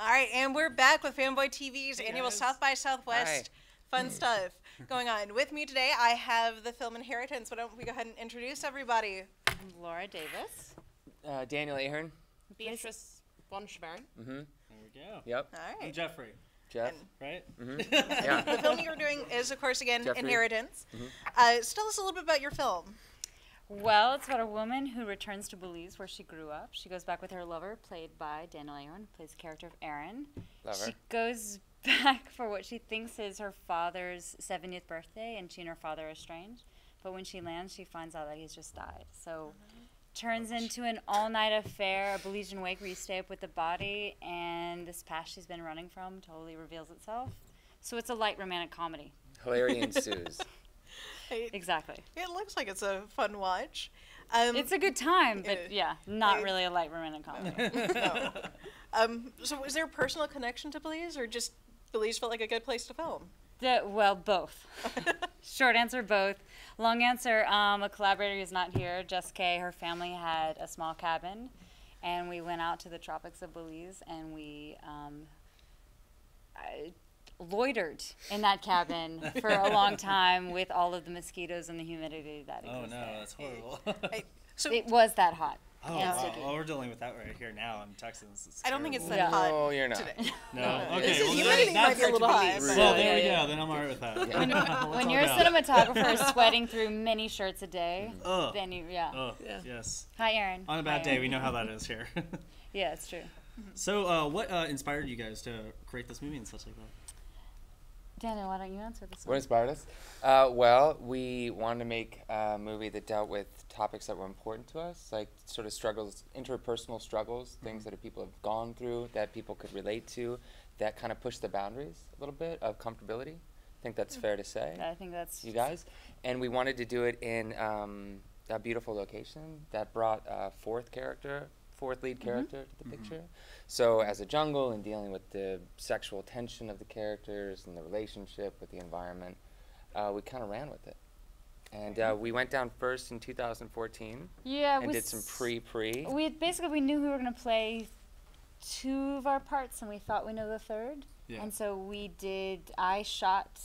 All right, and we're back with Fanboy TV's annual guys. South by Southwest fun stuff going on. With me today, I have the film Inheritance. Why don't we go ahead and introduce everybody? Laura Davis. Uh, Daniel Ahern. Beatrice von Schwerin. Mm-hmm. There we go. Yep. All right. I'm. Jeffrey, Jeff. right? Mm-hmm. Yeah. The film you're doing is, of course, again, Jeffrey. Inheritance. Uh, so tell us a little bit about your film. Well, it's about a woman who returns to Belize where she grew up. She goes back with her lover, played by Daniel Aaron, who plays the character of Aaron. Lover. She goes back for what she thinks is her father's 70th birthday, and she and her father are estranged. But when she lands, she finds out that he's just died. So turns into an all-night affair, a Belizean wake where you stay up with the body, and this past she's been running from totally reveals itself. So it's a light romantic comedy. Hilarity ensues. It, Exactly. it looks like it's a fun watch. Um, It's a good time, but it- yeah, not it- really a light romantic comedy. no. um, so, is there a personal connection to Belize, or just Belize felt like a good place to film? The, well, both. Short answer, both. Long answer, um, a collaborator who's not here, Jess Kaye, her family had a small cabin, and we went out to the tropics of Belize, and we um, I loitered in that cabin for a long time with all of the mosquitoes and the humidity that existed. Oh no, that's horrible. I, so, It was that hot. oh, and wow. well, we're dealing with that right here now in Texas. It's I don't think it's that terrible. Yeah. hot No, you're not. today. No. No. Okay. This is- well, humidity might be a little hard to high, believe. but- Well, Yeah, there we yeah. go. Then I'm alright with that. When, when all you're a cinematographer sweating through many shirts a day, Ugh. then you, yeah. Oh, Yeah. yes. Hi, Aaron. On a Hi, bad day, Aaron. we know how that is here. Yeah, it's true. so, uh, what uh, inspired you guys to create this movie and such like that? Daniel, why don't you answer this What inspired us? Uh, well, we wanted to make a movie that dealt with topics that were important to us, like sort of struggles, interpersonal struggles, things that people have gone through that people could relate to, that kind of push the boundaries a little bit of comfortability. I think that's fair to say. I think that's you guys. And we wanted to do it in um, a beautiful location that brought a fourth character, fourth lead character to the picture. So as a jungle and dealing with the sexual tension of the characters and the relationship with the environment, uh, we kind of ran with it. And uh, we went down first in 2014 Yeah, and we did some pre-pre. We basically we knew we were gonna play two of our parts, and we thought we knew the third. Yeah. And so we did. I shot,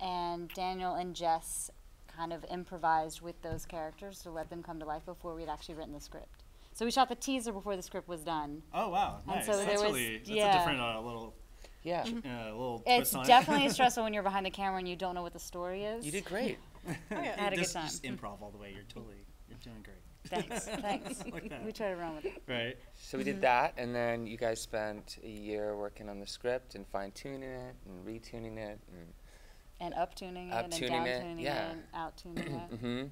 and Daniel and Jess kind of improvised with those characters to let them come to life before we'd actually written the script. So we shot the teaser before the script was done. Oh wow, And nice. so there that's was- really that's yeah. a different uh, little Yeah, uh, little It's twist on definitely it. stressful when you're behind the camera and you don't know what the story is. you did great. yeah. I had a good time. Just improv all the way. You're totally you're doing great. Thanks, thanks. Like that. we try to run with it. Right. So we did that, and then you guys spent a year working on the script and fine tuning it and retuning it and And up tuning it, Up-tuning and down tuning yeah. it, and out tuning it. hmm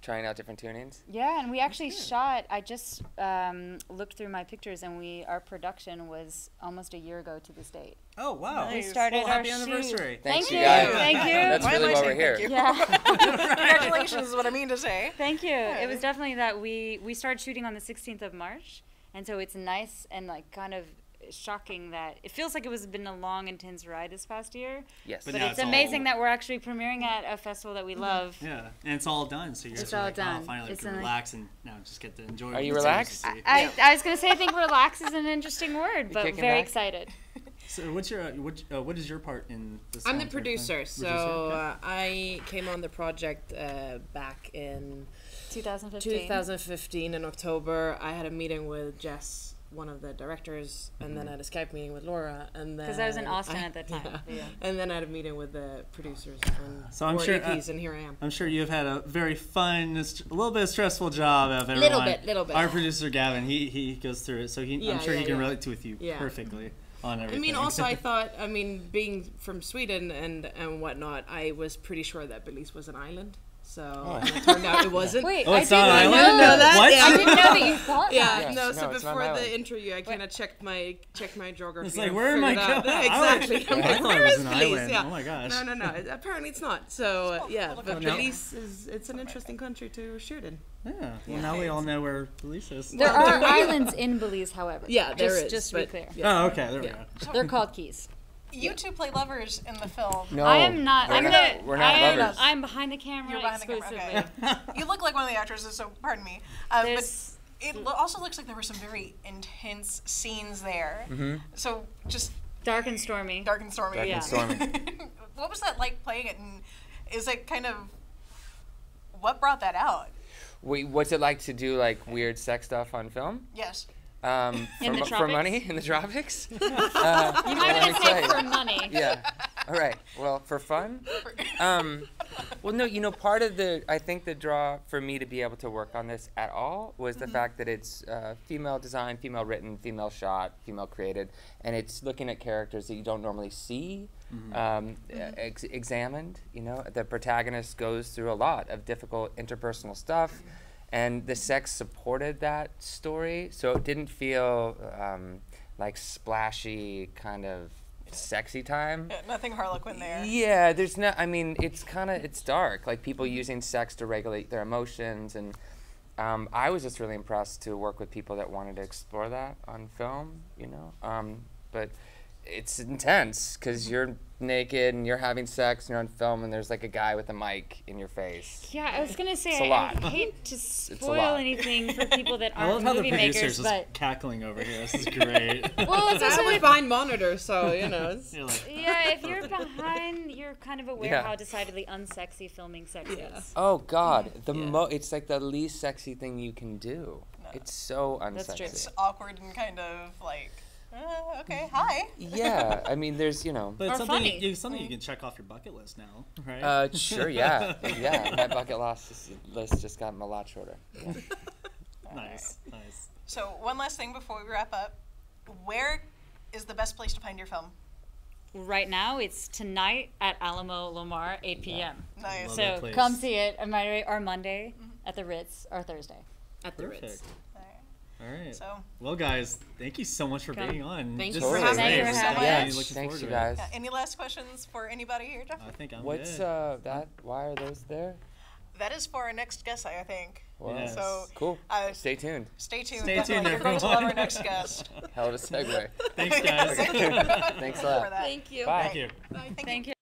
trying out different tunings. Yeah, and we actually shot. I just um, looked through my pictures, and we our production was almost a year ago to this date. Oh wow. We We started well, our happy shoot. anniversary. Thanks, Thank you you, guys. thank you. That's Why really why we're thank here. you? Yeah, Congratulations is what I mean to say. thank you. Yeah. It was definitely that we we started shooting on the 16th of March, and so it's nice and like kind of shocking that it feels like it was been a long, intense ride this past year. Yes. But But it's it's amazing all- that we're actually premiering at a festival that we love. Yeah, and it's all done, so you guys It's are all like, done. oh, finally It's we can in a- relax and now just get to enjoy. Are what you relaxed? to see. I, I was gonna say I think relax is an interesting word, but very back? excited. So what's your uh, what uh, what is your part in this? I'm the film, thing? producer, so okay. uh, I came on the project uh, back in 2015. 2015 in October. I had a meeting with Jess, one of the directors, and then I had a Skype meeting with Laura, and then Because I was in Austin I- at that time. yeah. Yeah. And then I had a meeting with the producers and So I'm sure, EPs, uh, and here I am. I'm sure you've had a very fun, a little bit stressful job of everyone. Little bit, little bit. Our producer Gavin, he he goes through it, so he, Yeah, I'm sure yeah, he can yeah. relate to with you Yeah. perfectly on everything. I mean, also, I thought, I mean, being from Sweden and and whatnot, I was pretty sure that Belize was an island. So and it turned out it wasn't. Wait, Oh, I didn't know, island? know that? What? Yeah. I didn't know that you thought Yeah, that. Yes, no. no, So it's not before the island. interview, I kind of checked my checked my geography. It's like, where am I figured out- going? exactly. I, I'm like, thought where it was is an Belize? Yeah. Oh my gosh. No, no, no. it- Apparently, it's not. So uh, yeah, but country. Belize is it's an interesting country to shoot in. Yeah. Well, now we all know where Belize is. There Well, are islands in Belize, however. Yeah, there just, is, Just to be clear, yeah. Oh, okay. There we Yeah. go. they're called keys. You two play lovers in the film. No, I am not. we're I'm not, gonna. we're not I am, lovers. I'm behind the camera You're behind the camera, exclusively. okay. You look like one of the actresses, so pardon me. Uh, but it lo- also looks like there were some very intense scenes there. Mm-hmm. So just Dark and stormy. dark and stormy. Dark Yeah. and stormy. what was that like playing it? And is it kind of what brought that out? Wait, what's it like to do like weird sex stuff on film? Yes. Um, In for, the mo- for money in the tropics? uh, You might let me want say for money. yeah. All right. Well, for fun. Um, well, no. You know, part of the I think the draw for me to be able to work on this at all was the fact that it's uh, female design, female written, female shot, female created, and it's looking at characters that you don't normally see um, ex- examined. You know, the protagonist goes through a lot of difficult interpersonal stuff. And the sex supported that story, so it didn't feel um, like splashy kind of sexy time. Yeah, nothing Harlequin there. Yeah, there's no. I mean, it's kind of it's dark. Like people using sex to regulate their emotions, and um, I was just really impressed to work with people that wanted to explore that on film. You know, um, but it's intense because you're naked and you're having sex and you're on film, and there's like a guy with a mic in your face. Yeah, I was gonna say It's a I, lot. I hate to spoil anything for people that aren't I love aren't how the producer's makers, just but cackling over here. This is great. well, it's I also was if- behind monitor, so you know. It's, like, yeah, if you're behind, you're kind of aware Yeah. how decidedly unsexy filming sex Yeah. is. Oh God, the Yeah. mo. It's like the least sexy thing you can do. No. It's so unsexy. That's true. It's awkward and kind of like, okay, hi. Yeah, I mean, there's you know. but it's something, funny. you, something you can check off your bucket list now, right? Uh, sure, yeah, yeah. My bucket list list just got a lot shorter. Yeah. nice, nice. So one last thing before we wrap up, where is the best place to find your film? Right now, it's tonight at Alamo Lamar, 8 p.m. Nice. Love So come see it on Monday or Monday at the Ritz or Thursday. at the Perfect. Ritz. All right. So Well, guys, thank you so much for Come. being on. Thank This you for is having great. me. Thank you Yeah, Thanks, you guys. yeah, any last questions for anybody here, Jeff? I think I'm What's good. uh that? Why are those there? That is for our next guest, I think. Wow. Yes. So Cool. uh, Stay tuned. stay tuned. Stay tuned, You're going to love our next guest. Hell of a segue. Thanks, guys. Thanks a lot. For that. Thank you. Bye. Thank you. Thank you. Thank you.